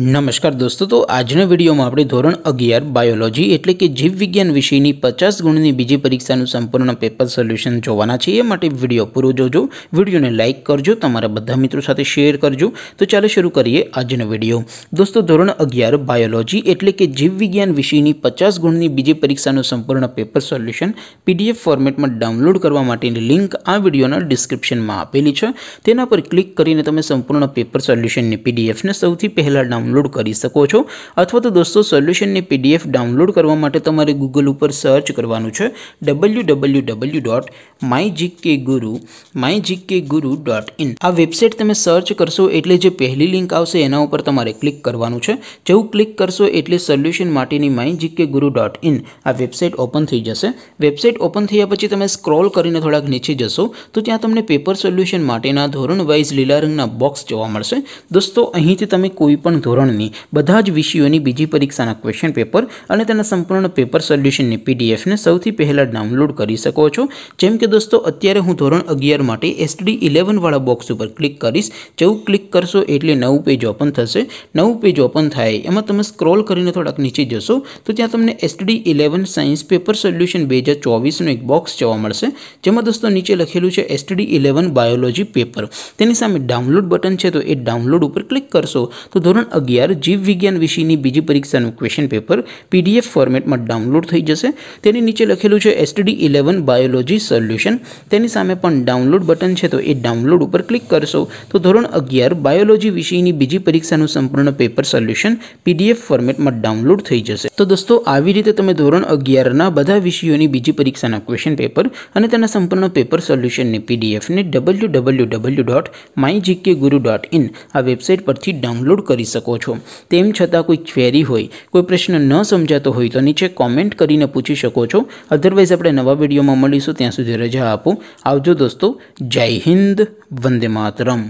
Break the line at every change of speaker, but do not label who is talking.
નમસ્કાર દોસ્તો તો આજના વિડીયોમાં આપણે ધોરણ અગિયાર બાયોલોજી એટલે કે જીવવિજ્ઞાન વિષયની પચાસ ગુણની બીજી પરીક્ષાનું સંપૂર્ણ પેપર સોલ્યુશન જોવાના છે એ માટે વિડીયો પૂરો જોજો વિડીયોને લાઇક કરજો તમારા બધા મિત્રો સાથે શેર કરજો તો ચાલો શરૂ કરીએ આજનો વિડીયો દોસ્તો ધોરણ અગિયાર બાયોલોજી એટલે કે જીવવિજ્ઞાન વિષયની પચાસ ગુણની બીજી પરીક્ષાનું સંપૂર્ણ પેપર સોલ્યુશન પીડીએફ ફોર્મેટમાં ડાઉનલોડ કરવા માટેની લિંક આ વિડીયોના ડિસ્ક્રિપ્શનમાં આપેલી છે તેના પર ક્લિક કરીને તમે સંપૂર્ણ પેપર સોલ્યુશનની પીડીએફને સૌથી પહેલાં ડાઉનલોડ કરી શકો છો અથવા તો દોસ્તો સોલ્યુશન ની પીડીએફ ડાઉનલોડ કરવા માટે તમારે Google ઉપર સર્ચ કરવાનું છે www.mygkguru mygkguru.in આ વેબસાઈટ તમે સર્ચ કરશો એટલે જે પહેલી લિંક આવશે એના ઉપર તમારે ક્લિક કરવાનું છે જેઉ ક્લિક કરશો એટલે સોલ્યુશન માટેની mygkguru.in આ વેબસાઈટ ઓપન થઈ જશે વેબસાઈટ ઓપન થયા પછી તમે સ્ક્રોલ કરીને થોડક નીચે જશો તો ત્યાં તમને પેપર સોલ્યુશન માટેના ધોરણ વાઈઝ લીલા રંગના બોક્સ જોવા મળશે દોસ્તો અહીંથી તમે કોઈ પણ ધોરણની બધા જ વિષયોની બીજી પરીક્ષાના ક્વેશ્ચન પેપર અને તેના સંપૂર્ણનો પેપર સોલ્યુશન ને પીડીએફ ને સૌથી પહેલા ડાઉનલોડ કરી શકો છો જેમ કે દોસ્તો અત્યારે હું ધોરણ 11 માટે STD 11 વાળા બોક્સ ઉપર ક્લિક કરિસ જેઉ ક્લિક કરશો એટલે નવું પેજ ઓપન થશે નવું પેજ ઓપન થાય એમાં તમે સ્ક્રોલ કરીને થોડક નીચે જજો તો ત્યાં તમને STD 11 સાયન્સ પેપર સોલ્યુશન 2024 નો એક બોક્સ જોવા મળશે જેમાં દોસ્તો નીચે લખેલું છે STD 11 બાયોલોજી પેપર તેની સામે ડાઉનલોડ બટન છે તો એ ડાઉનલોડ ઉપર ક્લિક કરશો તો ધોરણ ગિયર જીવ વિજ્ઞાન વિષયની બીજી પરીક્ષાનું ક્વેશ્ચન પેપર પીડીએફ ફોર્મેટમાં ડાઉનલોડ થઈ જશે તેની નીચે લખેલું છે STD 11 बायोलॉजी સોલ્યુશન તેની સામે પણ ડાઉનલોડ બટન છે તો એ ડાઉનલોડ ઉપર ક્લિક કરશો તો ધોરણ 11 बायोलॉजी વિષયની બીજી પરીક્ષાનું સંપૂર્ણ પેપર સોલ્યુશન પીડીએફ ફોર્મેટમાં ડાઉનલોડ થઈ જશે તો દોસ્તો આવી રીતે તમે ધોરણ 11 ના બધા વિષયોની બીજી પરીક્ષાના ક્વેશ્ચન પેપર અને તેના સંપૂર્ણ પેપર સોલ્યુશન ને પીડીએફ ને www.mygkguru.in આ વેબસાઈટ પરથી ડાઉનલોડ કરી શકો છો કોચ તેમ છતાં કોઈ ચહેરી હોય કોઈ પ્રશ્ન ન સમજાતો હોય તો નીચે કમેન્ટ કરીને પૂછી શકો છો અધરવાઇઝ આપણે નવા વિડિયોમાં મળીશું ત્યાં સુધી રજા આપું આવજો દોસ્તો જય હિન્દ વંદે માતરમ